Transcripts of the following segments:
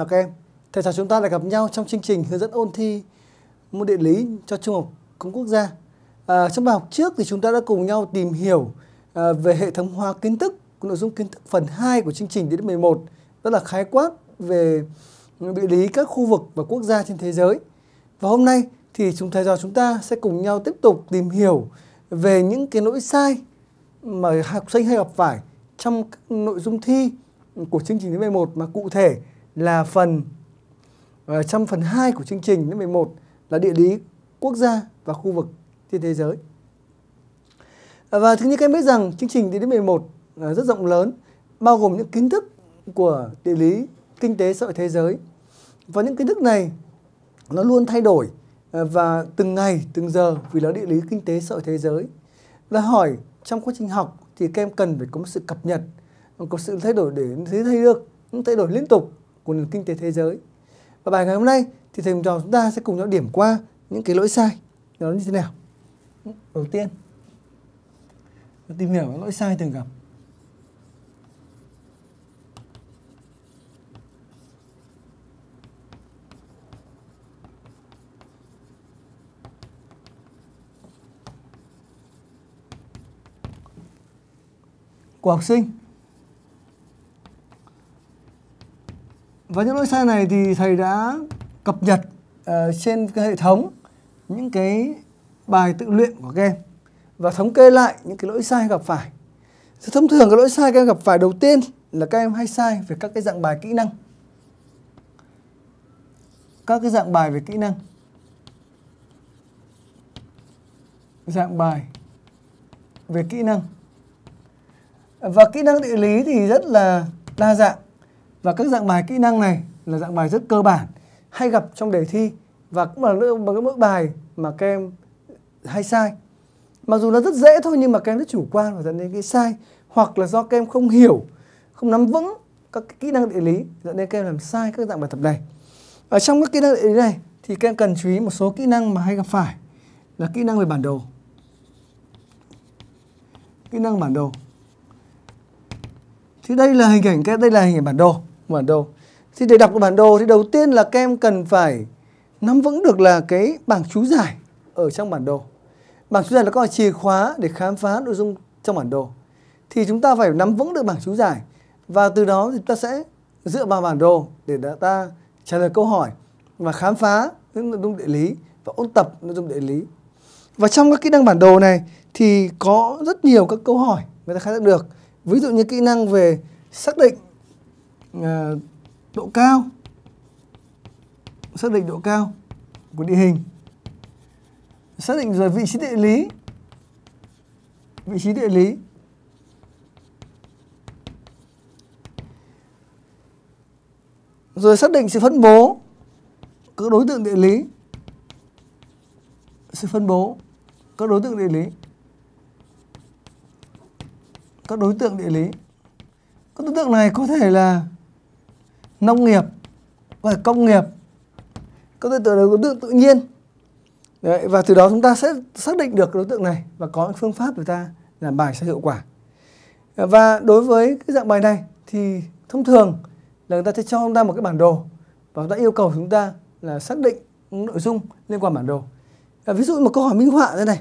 Chào các em. Thầy trò chúng ta lại gặp nhau trong chương trình hướng dẫn ôn thi môn địa lý cho Trung học công quốc gia. À, trong bài học trước thì chúng ta đã cùng nhau tìm hiểu à, về hệ thống hóa kiến thức, nội dung kiến thức phần 2 của chương trình đến 11, đó là khái quát về địa lý các khu vực và quốc gia trên thế giới. Và hôm nay thì chúng thầy trò chúng ta sẽ cùng nhau tiếp tục tìm hiểu về những cái lỗi sai mà học sinh hay gặp phải trong nội dung thi của chương trình đến 11 mà cụ thể là phần uh, trong phần 2 của chương trình lớp 11 là địa lý quốc gia và khu vực trên thế giới. Ờ, và thứ nhất các em biết rằng chương trình địa lý 11 rất rộng lớn, bao gồm những kiến thức của địa lý, kinh tế, xã hội thế giới. Và những kiến thức này nó luôn thay đổi ờ, và từng ngày, từng giờ vì nó địa lý, kinh tế, xã hội thế giới. là hỏi trong quá trình học thì các em cần phải có một sự cập nhật, có sự thay đổi để thấy thấy được những thay đổi liên tục của nền kinh tế thế giới. Và bài ngày hôm nay thì thầy trò chúng ta sẽ cùng nhau điểm qua những cái lỗi sai nó như thế nào. Đầu tiên, tìm hiểu những lỗi sai thường gặp. của học sinh Và những lỗi sai này thì thầy đã cập nhật uh, trên cái hệ thống những cái bài tự luyện của các em và thống kê lại những cái lỗi sai gặp phải. Thông thường cái lỗi sai các em gặp phải đầu tiên là các em hay sai về các cái dạng bài kỹ năng. Các cái dạng bài về kỹ năng. Dạng bài về kỹ năng. Và kỹ năng địa lý thì rất là đa dạng và các dạng bài kỹ năng này là dạng bài rất cơ bản, hay gặp trong đề thi và cũng là một cái mức bài mà các em hay sai. Mặc dù nó rất dễ thôi nhưng mà các em rất chủ quan và dẫn đến cái sai, hoặc là do các em không hiểu, không nắm vững các kỹ năng địa lý, dẫn đến các em làm sai các dạng bài tập này. Ở trong các kỹ năng địa lý này thì các em cần chú ý một số kỹ năng mà hay gặp phải, là kỹ năng về bản đồ. Kỹ năng bản đồ. Thì đây là hình ảnh các đây là hình ảnh bản đồ bản đồ. Thì để đọc được bản đồ thì đầu tiên là các em cần phải nắm vững được là cái bảng chú giải ở trong bản đồ. Bảng chú giải là có chìa khóa để khám phá nội dung trong bản đồ. Thì chúng ta phải nắm vững được bảng chú giải và từ đó thì ta sẽ dựa vào bản đồ để ta trả lời câu hỏi và khám phá những nội dung địa lý và ôn tập nội dung địa lý. Và trong các kỹ năng bản đồ này thì có rất nhiều các câu hỏi người ta khai thác được. Ví dụ như kỹ năng về xác định Ờ, độ cao. Xác định độ cao của địa hình. Xác định rồi vị trí địa lý. Vị trí địa lý. Rồi xác định sự phân bố. Các đối tượng địa lý. Sự phân bố. Các đối tượng địa lý. Các đối tượng địa lý. Các đối tượng này có thể là nông nghiệp và công nghiệp. Các đối tượng là đối tượng tự nhiên. Đấy, và từ đó chúng ta sẽ xác định được đối tượng này và có phương pháp để ta làm bài sẽ hiệu quả. Và đối với cái dạng bài này thì thông thường là người ta sẽ cho chúng ta một cái bản đồ và người ta yêu cầu chúng ta là xác định nội dung liên quan bản đồ. À, ví dụ một câu hỏi minh họa thế này.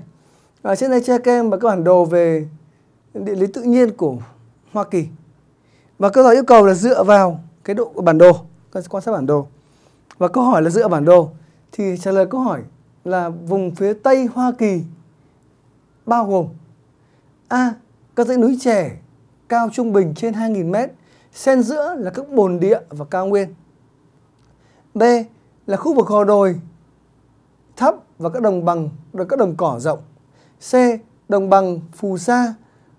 Ở trên đây cho các em một cái bản đồ về địa lý tự nhiên của Hoa Kỳ. Và câu hỏi yêu cầu là dựa vào cái độ bản đồ quan sát bản đồ và câu hỏi là dựa bản đồ, thì trả lời câu hỏi là vùng phía tây Hoa Kỳ bao gồm A. Các dãy núi trẻ cao trung bình trên 2.000 mét, xen giữa là các bồn địa và cao nguyên B. Là khu vực gò đồi thấp và các đồng bằng các đồng cỏ rộng C. Đồng bằng phù sa,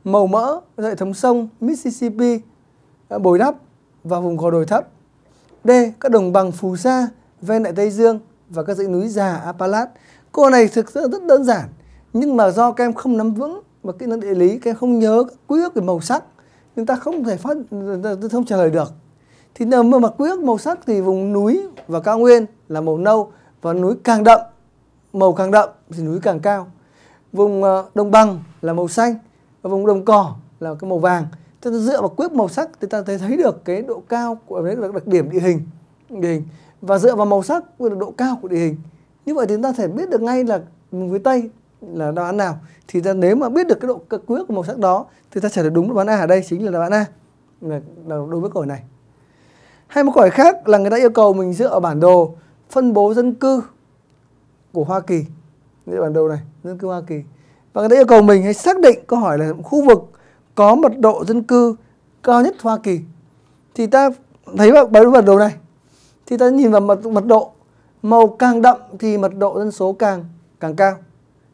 màu mỡ hệ thống sông Mississippi à, bồi đắp và vùng gò đồi thấp. D. Các đồng bằng phù sa, ven đại Tây Dương và các dãy núi già Appalach. Câu này thực sự rất đơn giản, nhưng mà do các em không nắm vững và kỹ năng địa lý, các em không nhớ quy ước về màu sắc chúng ta không thể phát không trả lời được thì nếu mà quy ước màu sắc thì vùng núi và cao nguyên là màu nâu và núi càng đậm, màu càng đậm thì núi càng cao vùng ờ, đồng bằng là màu xanh và vùng đồng cỏ là cái màu vàng chúng ta dựa vào quyết màu sắc thì ta thấy thấy được cái độ cao của cái đặc điểm địa hình. Địa hình. Và dựa vào màu sắc và độ cao của địa hình. Như vậy thì chúng ta thể biết được ngay là vùng phía tây là đáp án nào. Thì ta nếu mà biết được cái độ cực quyết của màu sắc đó thì ta trả lời đúng đáp án A ở đây chính là đáp án A. Là, đối với câu hỏi này. Hay một câu hỏi khác là người ta yêu cầu mình dựa vào bản đồ phân bố dân cư của Hoa Kỳ. Như bản đồ này dân cư Hoa Kỳ. Và người ta yêu cầu mình hãy xác định câu hỏi là khu vực có mật độ dân cư cao nhất Hoa Kỳ thì ta thấy vào bản đồ này thì ta nhìn vào mật, mật độ màu càng đậm thì mật độ dân số càng càng cao.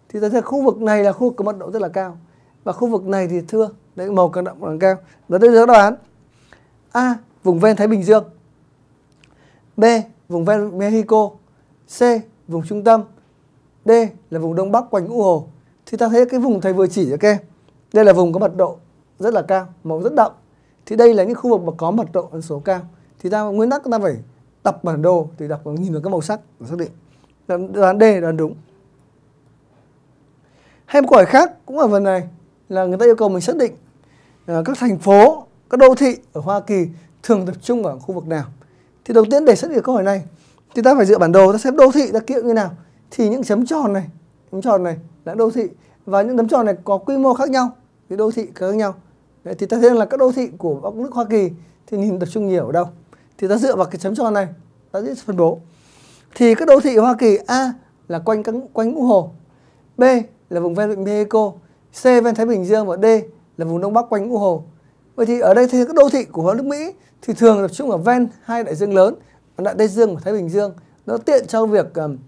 Thì ta thấy khu vực này là khu vực có mật độ rất là cao và khu vực này thì thưa đấy màu càng đậm càng cao. Và đây là đáp án. A vùng ven Thái Bình Dương. B vùng ven Mexico. C vùng trung tâm. D là vùng đông bắc quanh ngũ hồ. Thì ta thấy cái vùng thầy vừa chỉ cho các em đây là vùng có mật độ rất là cao, màu rất đậm. Thì đây là những khu vực mà có mật độ dân số cao. Thì ta, nguyên tắc ta phải tập bản đồ thì đọc nhìn vào các màu sắc để xác định. Đoán D đoán đúng. Hay một câu hỏi khác cũng ở phần này là người ta yêu cầu mình xác định ờ, các thành phố, các đô thị ở Hoa Kỳ thường tập trung ở khu vực nào. Thì đầu tiên để xác định câu hỏi này, thì ta phải dựa bản đồ, ta xem đô thị ta kiểu như nào. Thì những chấm tròn này, chấm tròn này là đô thị và những chấm tròn này có quy mô khác nhau, thì đô thị khác nhau. Đấy, thì ta thấy rằng là các đô thị của các nước Hoa Kỳ thì nhìn tập trung nhiều ở đâu? Thì ta dựa vào cái chấm tròn này ta sẽ phân bố. Thì các đô thị ở Hoa Kỳ A là quanh các quanh ngũ hồ. B là vùng ven vịnh Mexico. C ven Thái Bình Dương. Và D là vùng đông bắc quanh ngũ hồ. Vậy thì ở đây thì các đô thị của nước Mỹ thì thường tập trung ở ven hai đại dương lớn đại Tây Dương và Thái Bình Dương. Nó tiện cho việc um,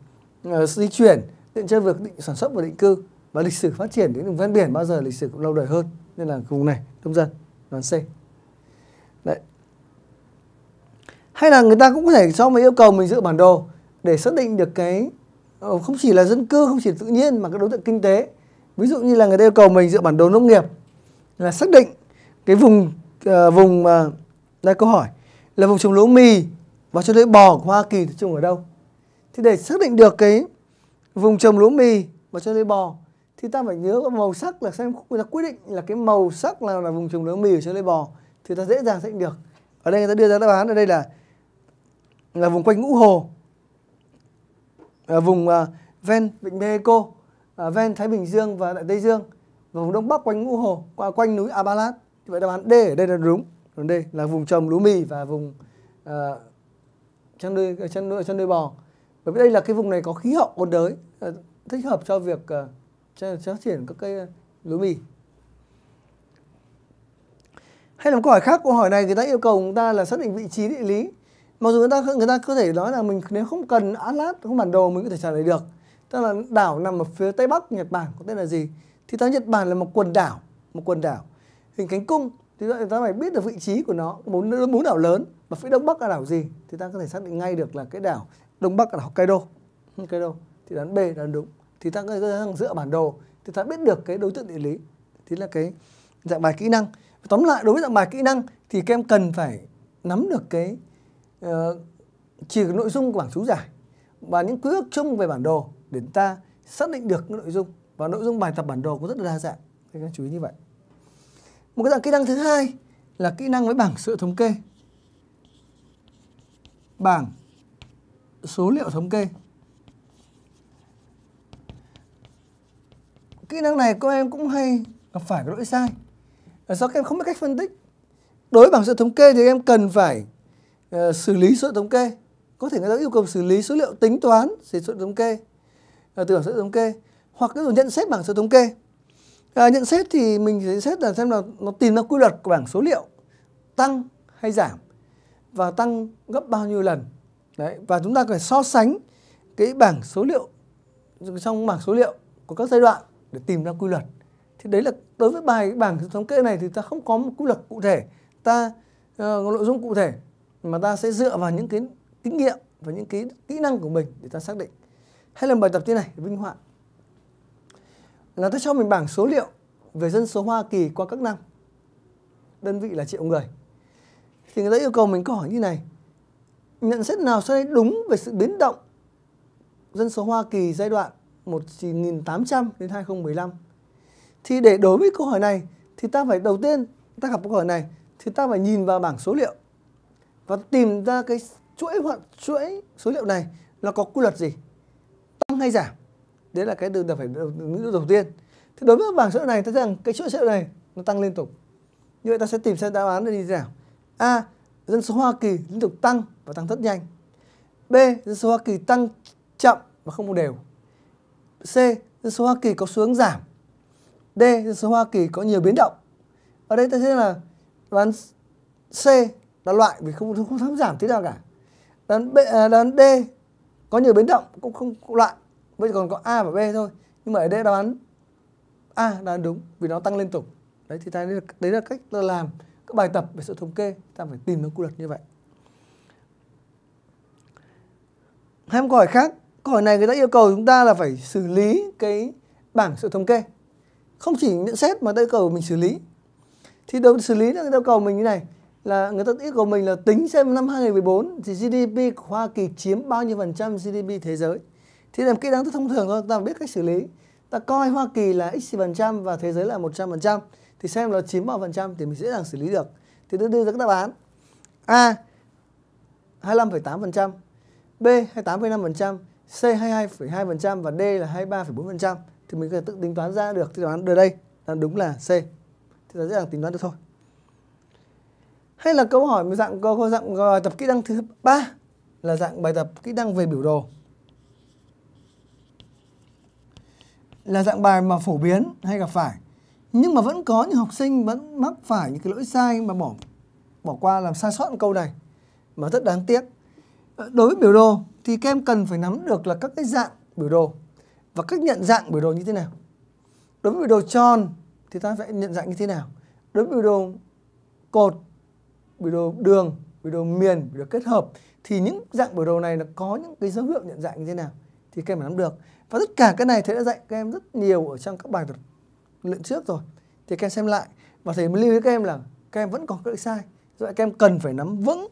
uh, di chuyển tiện cho việc định sản xuất và định cư và lịch sử phát triển đến vùng ven biển bao giờ lịch sử cũng lâu đời hơn nên là vùng này đông dân đoán C. Đấy. Hay là người ta cũng có thể cho mình yêu cầu mình dự bản đồ để xác định được cái ờ, không chỉ là dân cư không chỉ là tự nhiên mà các đối tượng kinh tế. Ví dụ như là người ta yêu cầu mình dựa bản đồ nông nghiệp là xác định cái vùng uh, vùng uh, đây câu hỏi là vùng trồng lúa mì và cho thấy bò của Hoa Kỳ trồng ở đâu? Thì để xác định được cái vùng trồng lúa mì và cho thấy bò thì ta phải nhớ cái màu sắc là xem người ta quyết định là cái màu sắc nào là vùng trồng lúa mì ở trên lưỡi bò thì ta dễ dàng xác định được. Ở đây người ta đưa ra đáp án ở đây là là vùng quanh ngũ hồ à, vùng uh, ven vịnh Mexico uh, ven Thái Bình Dương và Đại Tây Dương và vùng đông bắc quanh ngũ hồ qua quanh núi Abalat. Thì vậy đáp án D ở đây là đúng. Còn D là vùng trồng lúa mì và vùng uh, chăn nuôi chăn nuôi chăn nuôi bò. Bởi vì đây là cái vùng này có khí hậu ôn đới uh, thích hợp cho việc uh, phát triển các cây lúa mì. Hay là một câu hỏi khác, câu hỏi này người ta yêu cầu chúng ta là xác định vị trí địa lý. Mặc dù người ta người ta có thể nói là mình nếu không cần atlas, không bản đồ mình có thể trả lời được. Tức là đảo nằm ở phía tây bắc, nhật bản có tên là gì? Thì ta nhật bản là một quần đảo, một quần đảo. Hình cánh cung, thì ta phải biết được vị trí của nó. Bốn bốn đảo lớn và phía đông bắc là đảo gì? Thì ta có thể xác định ngay được là cái đảo đông bắc là Hokkaido Hokkaido thì đoán B là đúng thì ta dựa bản đồ thì ta biết được cái đối tượng địa lý thì là cái dạng bài kỹ năng. Tóm lại đối với dạng bài kỹ năng thì các em cần phải nắm được cái uh, chỉ nội dung của bảng chú giải và những quy ước chung về bản đồ để ta xác định được cái nội dung. Và nội dung bài tập bản đồ cũng rất là đa dạng các em chú ý như vậy. Một cái dạng kỹ năng thứ hai là kỹ năng với bảng sự thống kê. Bảng số liệu thống kê. Kỹ năng này các em cũng hay gặp phải cái lỗi sai. Là do các em không biết cách phân tích. Đối với bảng số thống kê thì em cần phải uh, xử lý số liệu thống kê. Có thể người ta yêu cầu xử lý số liệu tính toán số liệu thống kê ờ, uh, từ bảng số liệu thống kê hoặc cái nhận xét bảng số thống kê. À, nhận xét thì mình sẽ xét là xem là nó tìm ra quy luật của bảng số liệu tăng hay giảm và tăng gấp bao nhiêu lần. Đấy và chúng ta phải so sánh cái bảng số liệu trong bảng số liệu của các giai đoạn để tìm ra quy luật. Thì đấy là đối với bài bảng thống kê này thì ta không có một quy luật cụ thể. Ta uh, nội dung cụ thể mà ta sẽ dựa vào những cái kinh nghiệm và những cái kỹ năng của mình để ta xác định. Hay là bài tập thế này vinh họa là ta cho mình bảng số liệu về dân số Hoa Kỳ qua các năm. Đơn vị là triệu người. Thì người ta yêu cầu mình câu hỏi như này. Nhận xét nào sau đây đúng về sự biến động dân số Hoa Kỳ giai đoạn 1800 đến 2015 thì để đối với câu hỏi này, thì ta phải đầu tiên ta gặp câu hỏi này, thì ta phải nhìn vào bảng số liệu. Và tìm ra cái chuỗi hoặc chuỗi số liệu này nó có quy luật gì. Tăng hay giảm? Đấy là cái từ phải nghĩ đầu tiên. Thì đối với bảng số liệu này, ta thấy rằng cái chuỗi số liệu này nó tăng liên tục. Như vậy ta sẽ tìm xem đáp án là như thế nào. A, dân số Hoa Kỳ liên tục tăng và tăng rất nhanh. B, dân số Hoa Kỳ tăng chậm và không đều c dân số Hoa Kỳ có xu hướng giảm. D dân số Hoa Kỳ có nhiều biến động. Ở đây ta thấy là đoán C là loại vì không không, thấm giảm tí nào cả. Đoán B à, đoán D có nhiều biến động cũng không, không loại. Bây giờ còn có A và B thôi. Nhưng mà ở đây đoán A là đúng vì nó tăng liên tục. Đấy thì ta đấy là, đấy là cách ta làm các bài tập về sự thống kê. Ta phải tìm được quy luật như vậy. Hai câu hỏi khác câu hỏi này người ta yêu cầu chúng ta là phải xử lý cái bảng sự thống kê không chỉ nhận xét mà ta yêu cầu mình xử lý thì đầu xử lý là người ta yêu cầu mình như này là người ta yêu cầu mình là tính xem năm 2014 thì GDP của Hoa Kỳ chiếm bao nhiêu phần trăm GDP thế giới. Thì làm kỹ năng rất thông thường thôi, ta biết cách xử lý. Ta coi Hoa Kỳ là x phần trăm và thế giới là 100 phần trăm thì xem là chiếm bao phần trăm thì mình dễ dàng xử lý được. Thì tôi đưa ra các đáp án. A 25,8 phần trăm, B 28,5 phần trăm, C 22,2 phần trăm và D là 23,4 phần trăm. Thì mình có thể tự tính toán ra được. Thì đoán ở đây là đúng là C. Thì ta dễ dàng tính toán được thôi. Hay là câu hỏi dạng câu dạng bài tập kỹ năng thứ ba là dạng bài tập kỹ năng về biểu đồ. Là dạng bài mà phổ biến hay gặp phải. Nhưng mà vẫn có những học sinh vẫn mắc phải những cái lỗi sai mà bỏ bỏ qua làm sai sót câu này. Mà rất đáng tiếc. Ờ, đối với biểu đồ thì các em cần phải nắm được là các cái dạng biểu đồ. Và cách nhận dạng biểu đồ như thế nào? Đối với biểu đồ tròn thì ta phải nhận dạng như thế nào? Đối với biểu đồ cột, biểu đồ đường, biểu đồ miền, biểu đồ kết hợp thì những dạng biểu đồ này là có những cái dấu hiệu nhận dạng như thế nào thì các em phải nắm được. Và tất cả cái này thầy đã dạy các em rất nhiều ở trong các bài tập luyện trước rồi. Thì các em xem lại. Và thầy mới lưu ý các em là các em vẫn còn các sai. Do vậy các em cần phải nắm vững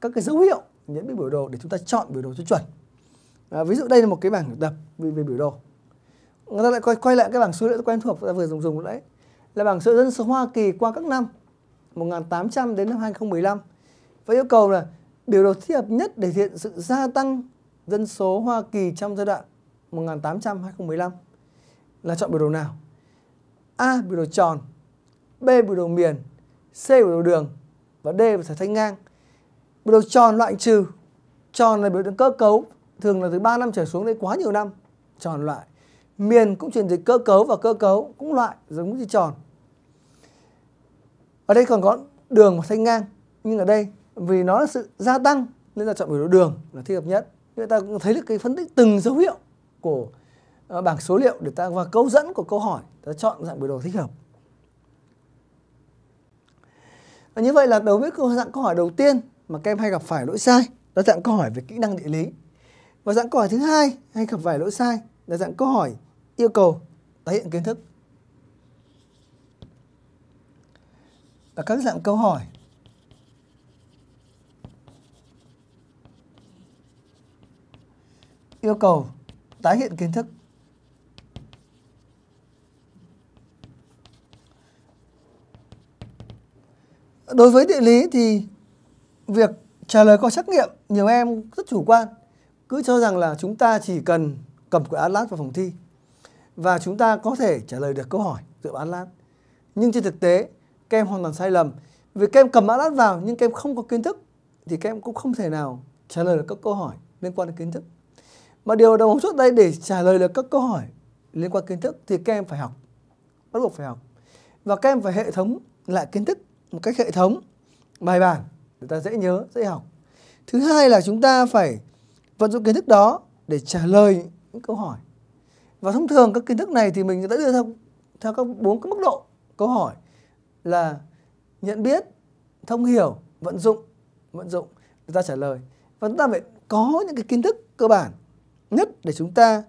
các cái dấu hiệu nhấn biểu đồ để chúng ta chọn biểu đồ cho chuẩn à, ví dụ đây là một cái bảng tập về, về biểu đồ người ta lại quay, quay lại cái bảng số liệu quen thuộc ta vừa dùng dùng đấy là bảng số dân số Hoa Kỳ qua các năm 1800 đến năm 2015 và yêu cầu là biểu đồ thích hợp nhất để hiện sự gia tăng dân số Hoa Kỳ trong giai đoạn 1800-2015 là chọn biểu đồ nào? A. Biểu đồ tròn B. Biểu đồ miền C. Biểu đồ đường và D. Biểu đồ thanh ngang Biểu đồ tròn loại trừ. Tròn là biểu đồ cơ cấu. Thường là từ 3 năm trở xuống đây quá nhiều năm. Tròn loại. Miền cũng chuyển dịch cơ cấu và cơ cấu cũng loại, giống như tròn. Ở đây còn có đường và thanh ngang. Nhưng ở đây, vì nó là sự gia tăng, nên là chọn biểu đồ đường là thích hợp nhất. Người ta cũng thấy được cái phân tích từng dấu hiệu của ờ, bảng số liệu để ta, và câu dẫn của câu hỏi, ta chọn dạng biểu đồ thích hợp. Và như vậy là đối với câu, dạng câu hỏi đầu tiên mà các em hay gặp phải lỗi sai, đó là dạng câu hỏi về kỹ năng địa lý. Và dạng câu hỏi thứ hai, hay gặp phải lỗi sai là dạng câu hỏi yêu cầu tái hiện kiến thức. Và các dạng câu hỏi. Yêu cầu tái hiện kiến thức. Đối với địa lý thì việc trả lời qua trắc nghiệm nhiều em rất chủ quan. Cứ cho rằng là chúng ta chỉ cần cầm quyển atlas vào phòng thi và chúng ta có thể trả lời được câu hỏi dựa vào atlas. Nhưng trên thực tế, các em hoàn toàn sai lầm. Vì các em cầm atlas lát vào nhưng các em không có kiến thức thì các em cũng không thể nào trả lời được các câu hỏi liên quan đến kiến thức. Mà điều đầu chốt đây để trả lời được các câu hỏi liên quan kiến thức thì các em phải học, bắt buộc phải học. Và các em phải hệ thống lại kiến thức một cách hệ thống bài bản chúng ta dễ nhớ dễ học thứ hai là chúng ta phải vận dụng kiến thức đó để trả lời những câu hỏi và thông thường các kiến thức này thì mình đã đưa theo theo các bốn cái mức độ câu hỏi là nhận biết, thông hiểu, vận dụng, vận dụng để ta trả lời. Và chúng ta phải có những cái kiến thức cơ bản nhất để chúng ta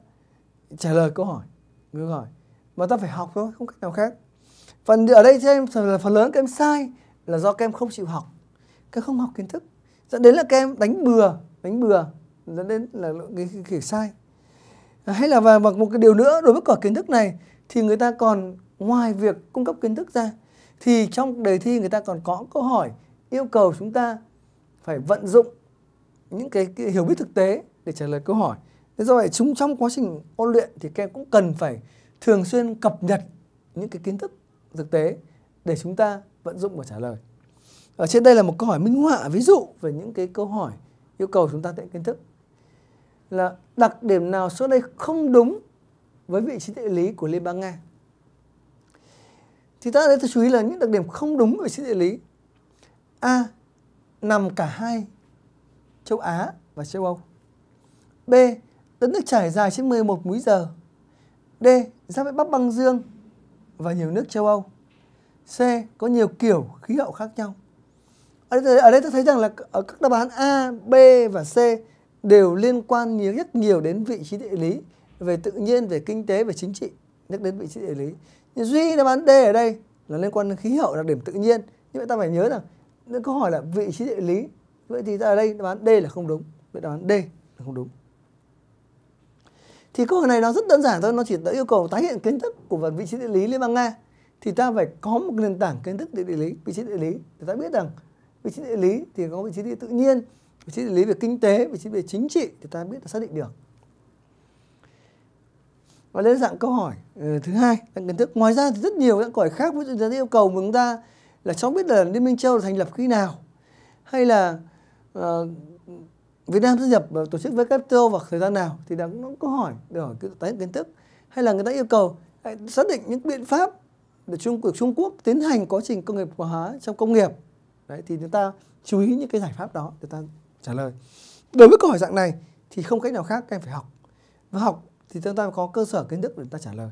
trả lời câu hỏi, câu hỏi. Mà ta phải học thôi, không cách nào khác. Phần ở đây cho em phần lớn các em sai là do các em không chịu học. Các không học kiến thức. Dẫn đến là các em đánh bừa, đánh bừa dẫn đến là cái kiểu sai. Hay là và một cái điều nữa đối với cả kiến thức này thì người ta còn ngoài việc cung cấp kiến thức ra thì trong đề thi người ta còn có câu hỏi yêu cầu chúng ta phải vận dụng những cái, cái hiểu biết thực tế để trả lời câu hỏi thế do vậy chúng trong quá trình ôn luyện thì các em cũng cần phải thường xuyên cập nhật những cái kiến thức thực tế để chúng ta vận dụng và trả lời ở trên đây là một câu hỏi minh họa, ví dụ về những cái câu hỏi yêu cầu chúng ta tiện kiến thức. Là đặc điểm nào số đây không đúng với vị trí địa lý của Liên bang Nga? Thì ta đây ta chú ý là những đặc điểm không đúng về vị trí địa lý. A, nằm cả hai châu Á và châu Âu. B, đất nước trải dài trên 11 múi giờ. D, giáp với Bắc băng dương và nhiều nước châu Âu. C, có nhiều kiểu khí hậu khác nhau ở đây, ở đây ta thấy rằng là ở các đáp án A, B và C đều liên quan nhiều rất nhiều đến vị trí địa lý về tự nhiên, về kinh tế, về chính trị nhắc đến vị trí địa lý. Nhưng duy đáp án D ở đây là liên quan đến khí hậu đặc điểm tự nhiên. Như vậy ta phải nhớ rằng những câu hỏi là vị trí địa lý. Vậy thì ở đây đáp án D là không đúng. Vậy đáp án D là không đúng. Thì câu hỏi này nó rất đơn giản thôi, nó chỉ đã yêu cầu tái hiện kiến thức của vị trí địa lý Liên bang Nga. Thì ta phải có một nền tảng kiến thức địa, địa lý, vị trí địa lý để ta biết rằng vị trí địa lý thì có vị trí địa tự nhiên vị trí địa lý về kinh tế vị trí về chính trị thì ta biết là xác định được. Và đến dạng câu hỏi ừ, thứ hai là kiến thức. Ngoài ra thì rất nhiều dạng câu hỏi khác ví dụ như yêu cầu của chúng ta là cháu biết là liên minh châu thành lập khi nào hay là uh, Việt Nam gia nhập tổ chức WTO vào thời gian nào thì đã có hỏi để hỏi tái kiến thức. Hay là người ta yêu cầu xác định những biện pháp để Trung Quốc Trung Quốc tiến hành quá trình công nghiệp hóa trong công nghiệp đấy thì chúng ta chú ý những cái giải pháp đó để ta trả lời. Đối với câu hỏi dạng này thì không cách nào khác các em phải học. Và học thì chúng ta có cơ sở kiến thức để ta trả lời.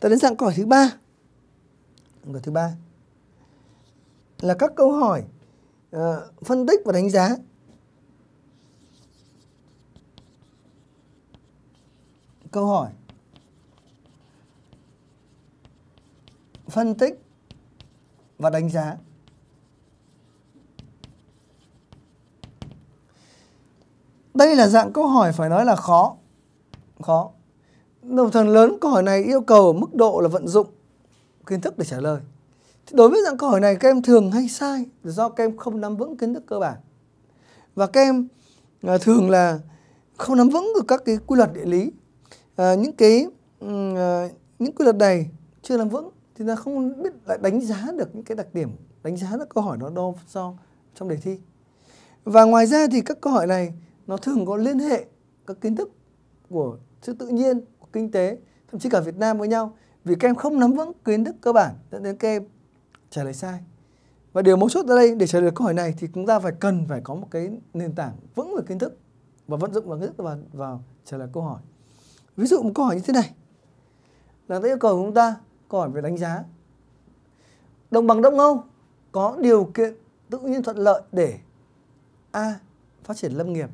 Ta đến dạng câu hỏi thứ ba. Câu thứ ba là các câu hỏi uh, phân tích và đánh giá. Câu hỏi phân tích và đánh giá. Đây là dạng câu hỏi phải nói là khó. Khó. Một phần lớn câu hỏi này yêu cầu ở mức độ là vận dụng kiến thức để trả lời. Thì đối với dạng câu hỏi này các em thường hay sai do các em không nắm vững kiến thức cơ bản. Và các em à, thường là không nắm vững được các cái quy luật địa lý. À, những cái à, những quy luật này chưa nắm vững thì ta không biết lại đánh giá được những cái đặc điểm đánh giá được câu hỏi nó đo do trong đề thi. Và ngoài ra thì các câu hỏi này nó thường có liên hệ các kiến thức của sự tự nhiên của kinh tế thậm chí cả Việt Nam với nhau. Vì các em không nắm vững kiến thức cơ bản dẫn đến các em trả lời sai. Và điều mấu chốt ở đây để trả lời câu hỏi này thì chúng ta phải cần phải có một cái nền tảng vững về kiến thức và vận dụng vào kiến thức vào, vào trả lời câu hỏi. Ví dụ một câu hỏi như thế này. Là ta yêu cầu chúng ta câu hỏi về đánh giá. Đồng bằng đông âu có điều kiện tự nhiên thuận lợi để a phát triển lâm nghiệp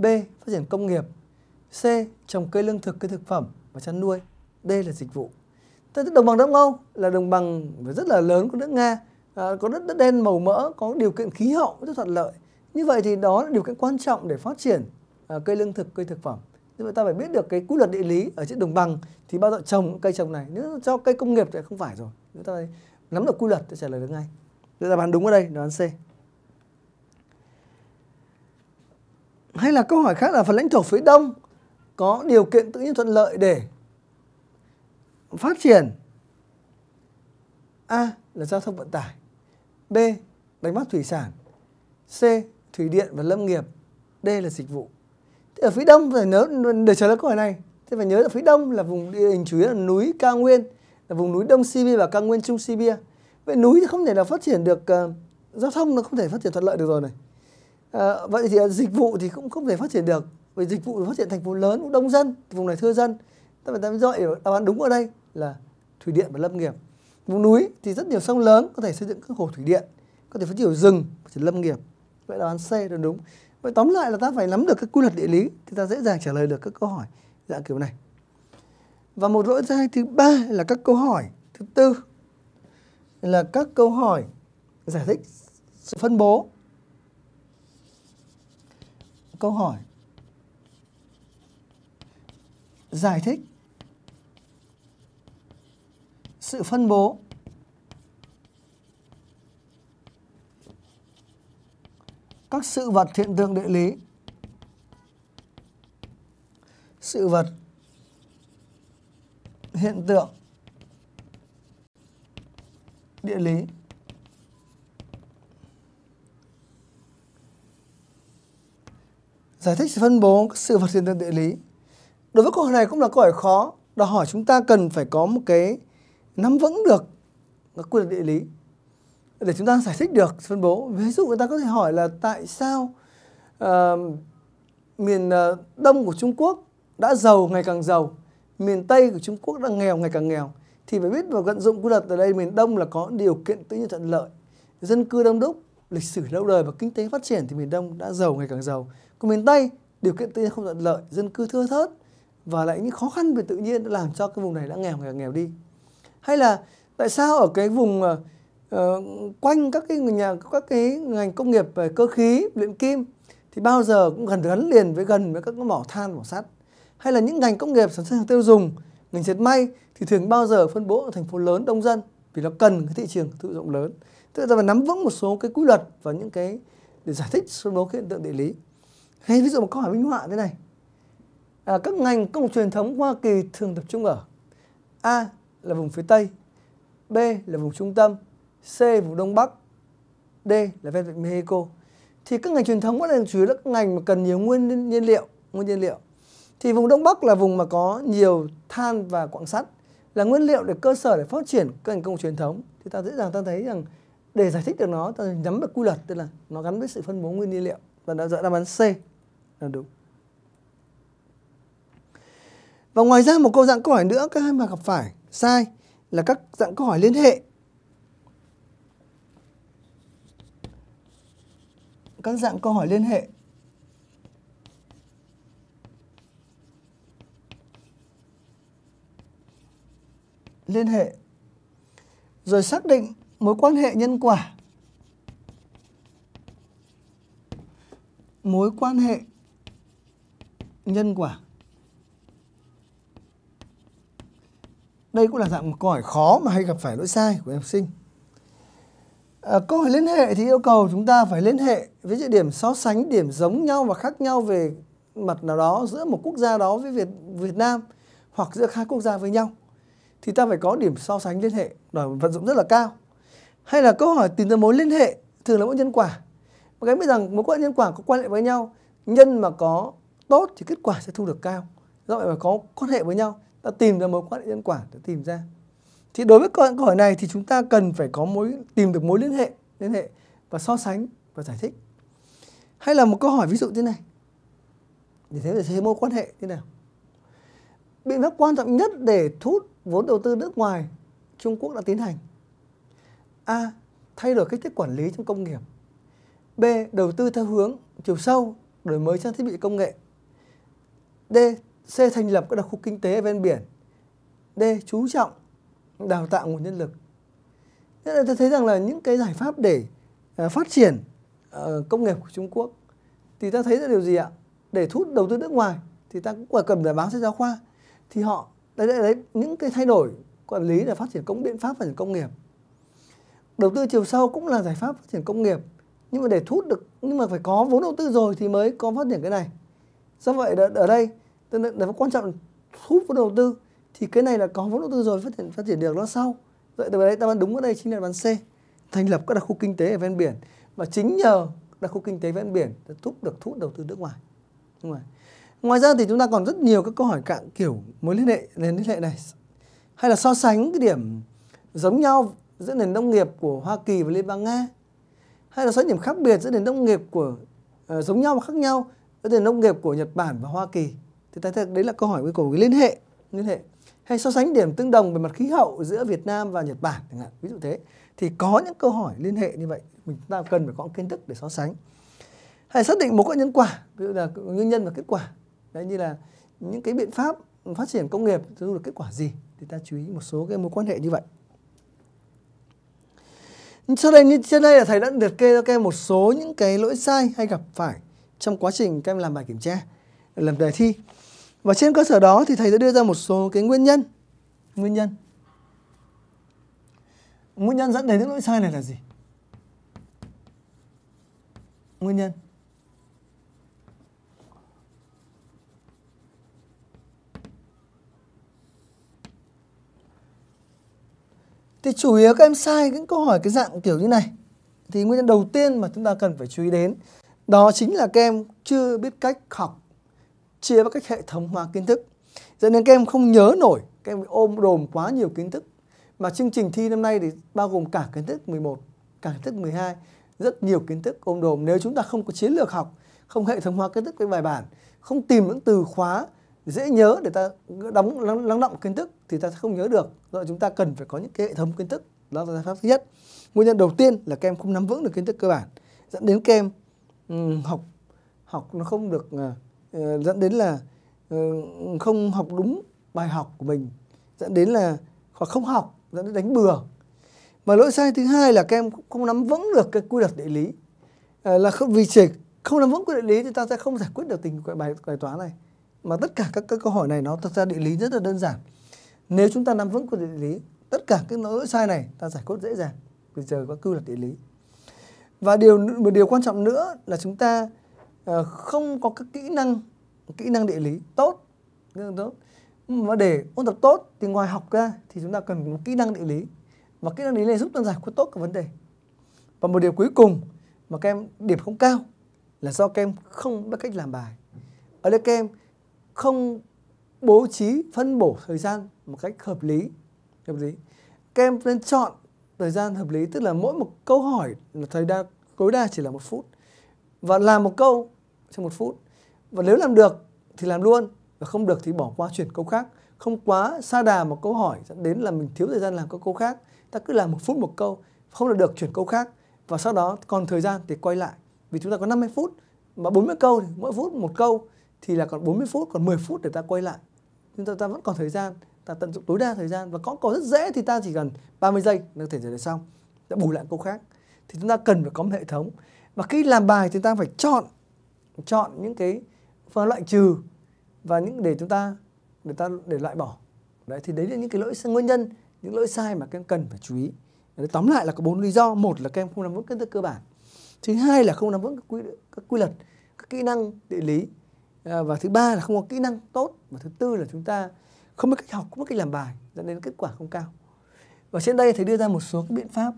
B. Phát triển công nghiệp C. Trồng cây lương thực, cây thực phẩm và chăn nuôi D là dịch vụ Thế đồng bằng Đông Âu là đồng bằng rất là lớn của nước Nga à, có đất, đất đen màu mỡ, có điều kiện khí hậu rất thuận lợi như vậy thì đó là điều kiện quan trọng để phát triển à, cây lương thực, cây thực phẩm như vậy ta phải biết được cái quy luật địa lý ở trên đồng bằng thì bao giờ trồng cây trồng này nếu cho cây công nghiệp thì không phải rồi Nếu ta phải nắm được quy luật thì trả lời được ngay Vậy là bạn đúng ở đây, đoán C. Hay là câu hỏi khác là phần lãnh thổ phía đông có điều kiện tự nhiên thuận lợi để phát triển? A là giao thông vận tải. B đánh bắt thủy sản. C thủy điện và lâm nghiệp. D là dịch vụ. Thì ở phía đông phải nhớ để trả lời câu hỏi này thì phải nhớ là phía đông là vùng địa hình chủ yếu là núi cao nguyên là vùng núi đông Sibia và cao nguyên trung Sibia. Vậy núi thì không thể nào phát triển được uh, giao thông nó không thể phát triển thuận lợi được rồi này à, vậy thì ờ, dịch vụ thì cũng không thể phát triển được. Vì dịch vụ phát triển thành phố lớn đông dân vùng này thưa dân. Ta phải dọi đáp án đúng ở đây là thủy điện và lâm nghiệp. Vùng núi thì rất nhiều sông lớn có thể xây dựng các hồ thủy điện có thể phát triển rừng phát triển lâm nghiệp. Vậy đáp án C là đúng. Vậy tóm lại là ta phải nắm được các quy luật địa lý thì ta dễ dàng trả lời được các câu hỏi dạng kiểu này. Và một lỗi sai thứ ba là các câu hỏi thứ tư là các câu hỏi giải thích sự phân bố câu hỏi. Giải thích sự phân bố các sự vật hiện tượng địa lý. Sự vật hiện tượng địa lý. Giải thích sự phân bố các sự vật hiện tượng địa lý. Đối với câu hỏi này cũng là câu hỏi khó đòi hỏi chúng ta cần phải có một cái nắm vững được các quy luật địa lý. Để chúng ta giải thích được phân bố ví dụ người ta có thể hỏi là tại sao uh, miền uh, đông của Trung Quốc đã giàu ngày càng giàu miền tây của Trung Quốc đang nghèo ngày càng nghèo? Thì phải biết và vận dụng quy luật ở đây miền đông là có điều kiện tự nhiên thuận lợi. Dân cư đông đúc lịch sử lâu đời và kinh tế phát triển thì miền đông đã giàu ngày càng giàu còn miền tây điều kiện tự nhiên không thuận lợi dân cư thưa thớt và lại những khó khăn về tự nhiên đã làm cho cái vùng này đã nghèo ngày nghèo đi. Hay là tại sao ở cái vùng uh, quanh các cái nhà các cái ngành công nghiệp về cơ khí luyện kim thì bao giờ cũng gần gắn liền với gần với các cái mỏ than mỏ sắt. Hay là những ngành công nghiệp sản xuất hàng tiêu dùng ngành dệt may thì thường bao giờ phân bố ở thành phố lớn đông dân vì nó cần cái thị trường tự rộng lớn. Tức là phải nắm vững một số cái quy luật và những cái để giải thích số đó hiện tượng địa lý hay ví dụ một câu hỏi minh họa thế này. À, các ngành công truyền thống Hoa Kỳ thường tập trung ở A là vùng phía Tây B là vùng trung tâm C vùng Đông Bắc D là ven vịnh Mexico. Thì các ngành truyền thống vẫn là chủ yếu là các ngành mà cần nhiều nguyên nhiên liệu nguyên nhiên liệu. Thì vùng Đông Bắc là vùng mà có nhiều than và quặng sắt là nguyên liệu để cơ sở để phát triển các ngành công truyền thống. Thì ta dễ dàng ta thấy rằng để giải thích được nó ta nhắm được quy luật tức là nó gắn với sự phân bố nguyên nhiên liệu. Và đã dẫn đáp án C là đúng. Và ngoài ra một câu dạng câu hỏi nữa, các em mà gặp phải, sai, là các dạng câu hỏi liên hệ. Các dạng câu hỏi liên hệ. Liên hệ. Rồi xác định mối quan hệ nhân quả. Mối quan hệ nhân quả. Đây cũng là dạng một câu hỏi khó mà hay gặp phải lỗi sai của học sinh. À, câu hỏi liên hệ thì yêu cầu chúng ta phải liên hệ với địa điểm so sánh điểm giống nhau và khác nhau về mặt nào đó giữa một quốc gia đó với Việt Việt Nam hoặc giữa hai quốc gia với nhau. Thì ta phải có điểm so sánh liên hệ đòi vận dụng rất là cao. Hay là câu hỏi tìm ra mối liên hệ thường là mối nhân quả. Và cái biết rằng mối quan hệ nhân quả có quan hệ với nhau nhân mà có tốt thì kết quả sẽ thu được cao. Do vậy mà có quan hệ với nhau ta tìm ra mối quan hệ nhân quả để tìm ra. Thì đối với câu hỏi này thì chúng ta cần phải có mối tìm được mối liên hệ liên hệ và so sánh và giải thích. Hay là một câu hỏi ví dụ thế này. Để thấy để thấy mối quan hệ thế nào. Biện pháp quan trọng nhất để thu hút vốn đầu tư nước ngoài Trung Quốc đã tiến hành. A. Thay đổi cách thức quản lý trong công nghiệp. B. Đầu tư theo hướng chiều sâu, đổi mới trang thiết bị công nghệ. D. C. Thành lập các đặc khu kinh tế ven biển D. Chú trọng đào tạo nguồn nhân lực Thế là tôi thấy rằng là những cái giải pháp để à, phát triển ờ, công nghiệp của Trung Quốc thì ta thấy là điều gì ạ? Để thu hút đầu tư nước ngoài thì ta cũng cần giải báo sách giáo khoa thì họ đấy, đấy, đấy những cái thay đổi quản lý là phát triển công biện pháp phát triển công nghiệp đầu tư chiều sâu cũng là giải pháp phát triển công nghiệp nhưng mà để thu hút được nhưng mà phải có vốn đầu tư rồi thì mới có phát triển cái này do vậy ở đây là quan trọng thu hút vốn đầu tư thì cái này là có vốn đầu tư rồi phát triển phát triển được nó sau. Vậy từ đấy ta bán đúng ở đây chính là bán C. Thành lập các đặc khu kinh tế ở ven biển. Và chính nhờ đặc khu kinh tế ven biển đã thúc được thu hút đầu tư nước ngoài. Ngoài. Ngoài ra thì chúng ta còn rất nhiều các câu hỏi cạn kiểu mối liên hệ nền liên hệ này. Hay là so sánh cái điểm giống nhau giữa nền nông nghiệp của Hoa Kỳ và Liên bang Nga. Hay là so điểm khác biệt giữa nền nông nghiệp của uh, giống nhau và khác nhau giữa nền nông nghiệp của Nhật Bản và Hoa Kỳ thì ta thấy đấy là câu hỏi yêu cổ cái liên hệ liên hệ. Hay so sánh điểm tương đồng về mặt khí hậu giữa Việt Nam và Nhật Bản chẳng hạn. Ví dụ thế. Thì có những câu hỏi liên hệ như vậy, mình ta cần phải có kiến thức để so sánh. Hay xác định mối quan nhân quả, ví dụ là nguyên nhân và kết quả. Đấy, như là những cái biện pháp phát triển công nghiệp thu được kết quả gì? Thì ta chú ý một số cái mối quan hệ như vậy. Sau đây như, trên đây là thầy đã liệt kê cho các em một số những cái lỗi sai hay gặp phải trong quá trình các em làm bài kiểm tra, làm đề thi và trên cơ sở đó thì thầy sẽ đưa ra một số cái nguyên nhân. Nguyên nhân. Nguyên nhân dẫn đến những lỗi sai này là gì? Nguyên nhân. Thì chủ yếu các em sai những câu hỏi cái dạng kiểu như này. Thì nguyên nhân đầu tiên mà chúng ta cần phải chú ý đến đó chính là các em chưa biết cách học chia các cách hệ thống hóa kiến thức. Dẫn đến các em không nhớ nổi các em ôm đồm quá nhiều kiến thức. Mà chương trình thi năm nay thì bao gồm cả kiến thức 11 cả kiến thức 12 rất nhiều kiến thức ôm đồm. Nếu chúng ta không có chiến lược học không hệ thống hóa kiến thức với bài bản không tìm những từ khóa dễ nhớ để ta đóng lắng, lắng động kiến thức thì ta sẽ không nhớ được. Do chúng ta cần phải có những cái hệ thống kiến thức. Đó là giải pháp thứ nhất. Nguyên nhân đầu tiên là các em không nắm vững được kiến thức cơ bản dẫn đến các em um, học học nó không được uh, Ờ, dẫn đến là ờ, không học đúng bài học của mình dẫn đến là hoặc không học dẫn đến đánh bừa. Và lỗi sai thứ hai là các em không nắm vững được cái quy luật địa lý. À, là không vì chỉ không nắm vững quy luật địa lý thì ta sẽ không giải quyết được tình bài bài toán này. Mà tất cả các, các câu hỏi này nó thật ra địa lý rất là đơn giản. Nếu chúng ta nắm vững quy luật địa lý tất cả các lỗi sai này ta giải quyết dễ dàng bây giờ có quy luật địa lý. Và điều một điều quan trọng nữa là chúng ta uh, Ờ, không có các kỹ năng kỹ năng địa lý tốt, kỹ năng tốt. Mà để ôn tập tốt thì ngoài học ra thì chúng ta cần một kỹ năng địa lý. Và kỹ năng địa lý này giúp ta giải quyết tốt các vấn đề. Và một điều cuối cùng mà các em, điểm không cao là do các em không biết cách làm bài. Ở đây các em không bố trí, phân bổ thời gian một cách hợp lý hợp lý. Các em nên chọn thời gian hợp lý, tức là mỗi một câu hỏi là thời gian tối đa chỉ là một phút. Và làm một câu trong một phút. Và nếu làm được thì làm luôn và không được thì bỏ qua chuyển câu khác. Không quá xa đà một câu hỏi dẫn đến là mình thiếu thời gian làm các câu khác. Ta cứ làm một phút một câu không là được chuyển câu khác. Và sau đó còn thời gian thì quay lại. Vì chúng ta có 50 phút mà 40 câu thì mỗi phút một câu thì là còn 40 phút còn 10 phút để ta quay lại. Chúng ta, ta vẫn còn thời gian ta tận dụng tối đa thời gian. Và có câu rất dễ thì ta chỉ cần 30 giây là có thể giải được xong. Đã bù lại câu khác. Thì chúng ta cần phải có một hệ thống. Và khi làm bài thì ta phải chọn chọn những cái phần loại trừ và những để chúng ta để ta để loại bỏ. Đấy thì đấy là những cái lỗi nguyên nhân những lỗi sai mà các em cần phải chú ý. Đấy, tóm lại là có bốn lý do. Một là các em không nắm vững kiến thức cơ bản. Thứ hai là không nắm vững các quy, các quy luật các kỹ năng địa lý. À, và thứ ba là không có kỹ năng tốt. Và thứ tư là chúng ta không biết cách học không biết cách làm bài dẫn đến kết quả không cao. Và trên đây thầy đưa ra một số biện pháp.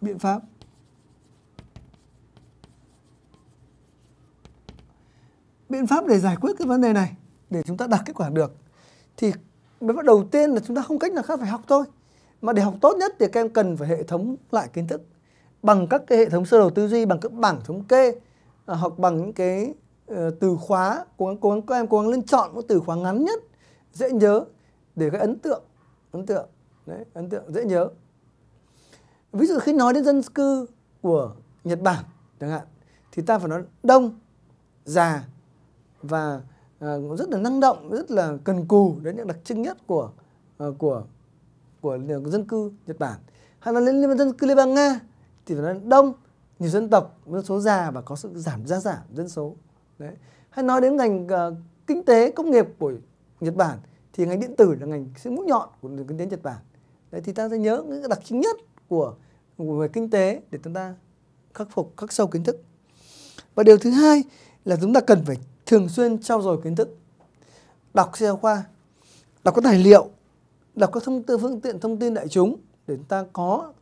Biện pháp. Biện pháp để giải quyết cái vấn đề này để chúng ta đạt kết quả được thì biện pháp đầu tiên là chúng ta không cách nào khác phải học thôi. Mà để học tốt nhất thì các em cần phải hệ thống lại kiến thức bằng các cái hệ thống sơ đồ tư duy bằng các bảng thống kê à, hoặc bằng những cái uh, từ khóa cố gắng cố gắng các em cố gắng lên chọn một từ khóa ngắn nhất dễ nhớ để cái ấn tượng ấn tượng đấy ấn tượng dễ nhớ. Ví dụ khi nói đến dân cư của Nhật Bản chẳng hạn thì ta phải nói đông già và uh, rất là năng động rất là cần cù đấy những đặc trưng nhất của uh, của của dân cư Nhật Bản. Hay là lên dân cư Liên bang Nga thì phải nói đông nhiều dân tộc dân số già và có sự giảm gia giảm dân số. Đấy. Hay nói đến ngành uh, kinh tế công nghiệp của Nhật Bản thì ngành điện tử là ngành sự mũi nhọn của nền kinh tế Nhật Bản. Đấy thì ta sẽ nhớ những đặc trưng nhất của về kinh tế để chúng ta khắc phục khắc sâu kiến thức. Và điều thứ hai là chúng ta cần phải thường xuyên trao dồi kiến thức, đọc sách giáo khoa, đọc các tài liệu, đọc các thông tư, phương tiện thông tin đại chúng để chúng ta có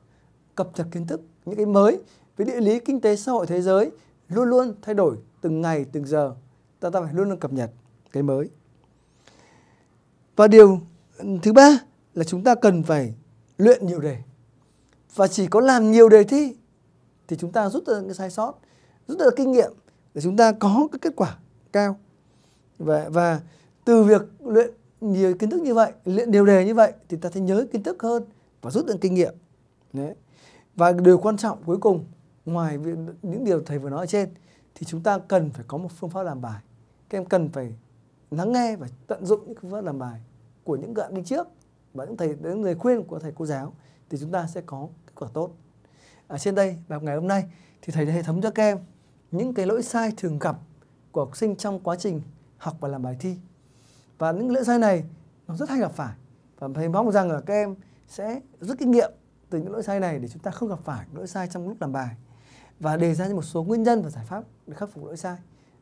cập nhật kiến thức, những cái mới. Về địa lý, kinh tế, xã hội, thế giới luôn luôn thay đổi từng ngày, từng giờ. Ta ta phải luôn luôn cập nhật cái mới. Và điều thứ ba là chúng ta cần phải luyện nhiều đề. Và chỉ có làm nhiều đề thi thì chúng ta rút ra cái sai sót, rút ra kinh nghiệm để chúng ta có cái kết quả cao. Và và từ việc luyện nhiều kiến thức như vậy, luyện đều đề như vậy thì ta sẽ nhớ kiến thức hơn và rút được kinh nghiệm. Đấy. Và điều quan trọng cuối cùng, ngoài những điều thầy vừa nói ở trên, thì chúng ta cần phải có một phương pháp làm bài. Các em cần phải lắng nghe và tận dụng những phương pháp làm bài của những bạn đi trước và những thầy, những lời khuyên của thầy cô giáo thì chúng ta sẽ có kết quả tốt. Ở trên đây bài học ngày hôm nay thì thầy đã hệ thống cho các em những cái lỗi sai thường gặp của học sinh trong quá trình học và làm bài thi và những lỗi sai này nó rất hay gặp phải và thầy mong rằng là các em sẽ rút kinh nghiệm từ những lỗi sai này để chúng ta không gặp phải lỗi sai trong lúc làm bài và đề ra một số nguyên nhân và giải pháp để khắc phục lỗi sai.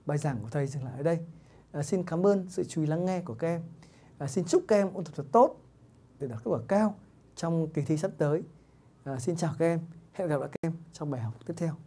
Bài giảng của thầy dừng lại ở đây. À, xin cảm ơn sự chú ý lắng nghe của các em. À, xin chúc các em ôn tập thật tốt để đạt kết quả cao trong kỳ thi sắp tới. À, xin chào các em. Hẹn gặp lại các em trong bài học tiếp theo.